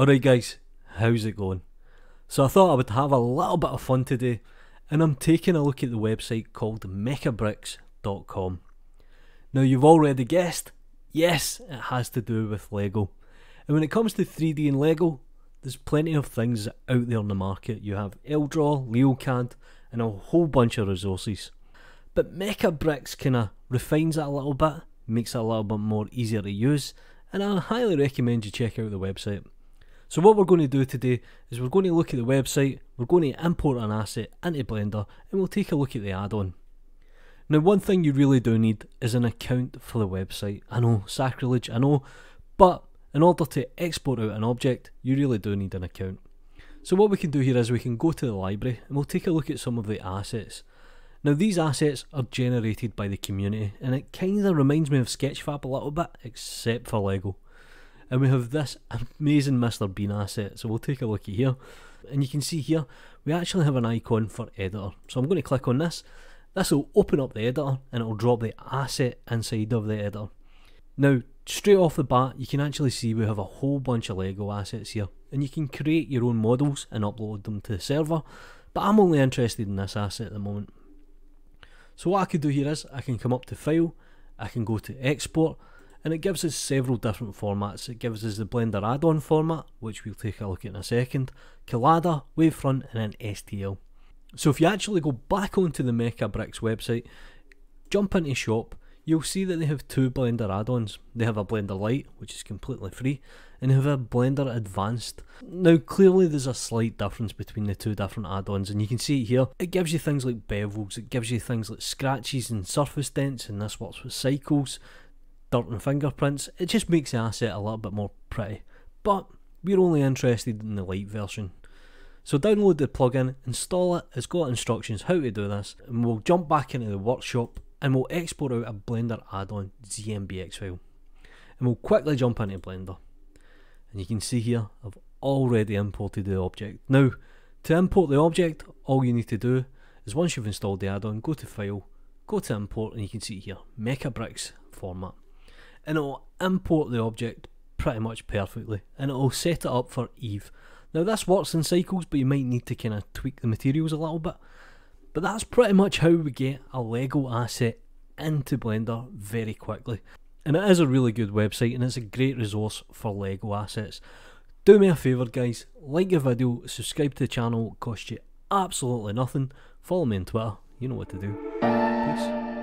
Alright guys, how's it going? So I thought I would have a little bit of fun today and I'm taking a look at the website called mecabricks.com. Now you've already guessed, yes, it has to do with Lego. And when it comes to 3D and Lego, there's plenty of things out there in the market. You have LDraw, LeoCAD, and a whole bunch of resources. But Mecabricks kinda refines it a little bit, makes it a little bit more easier to use, and I highly recommend you check out the website. So what we're going to do today is we're going to look at the website, we're going to import an asset into Blender, and we'll take a look at the add-on. Now one thing you really do need is an account for the website. I know, sacrilege, I know, but in order to export out an object, you really do need an account. So what we can do here is we can go to the library and we'll take a look at some of the assets. Now these assets are generated by the community and it kinda reminds me of Sketchfab a little bit, except for Lego. And we have this amazing Mr. Bean asset, so we'll take a look at here. And you can see here, we actually have an icon for editor. So I'm going to click on this. This will open up the editor and it will drop the asset inside of the editor. Now, straight off the bat, you can actually see we have a whole bunch of Lego assets here. And you can create your own models and upload them to the server. But I'm only interested in this asset at the moment. So what I could do here is I can come up to file, I can go to export, and it gives us several different formats. It gives us the Blender add-on format, which we'll take a look at in a second, Collada, Wavefront, and then STL. So if you actually go back onto the Mecabricks website, jump into shop, you'll see that they have two Blender add-ons. They have a Blender Lite, which is completely free, and they have a Blender Advanced. Now clearly there's a slight difference between the two different add-ons, and you can see it here, it gives you things like bevels, it gives you things like scratches and surface dents, and this works with cycles, dirt and fingerprints. It just makes the asset a little bit more pretty. But we're only interested in the light version. So download the plugin, install it, it's got instructions how to do this, and we'll jump back into the workshop and we'll export out a Blender add-on ZMBX file. And we'll quickly jump into Blender. And you can see here, I've already imported the object. Now, to import the object, all you need to do is once you've installed the add-on, go to File, go to Import, and you can see here, Mecabricks format. And it'll import the object pretty much perfectly, and it'll set it up for Eevee. Now this works in cycles, but you might need to kind of tweak the materials a little bit. But that's pretty much how we get a Lego asset into Blender very quickly. And it is a really good website and it's a great resource for Lego assets. Do me a favour guys, like the video, subscribe to the channel, it costs you absolutely nothing. Follow me on Twitter, you know what to do. Peace.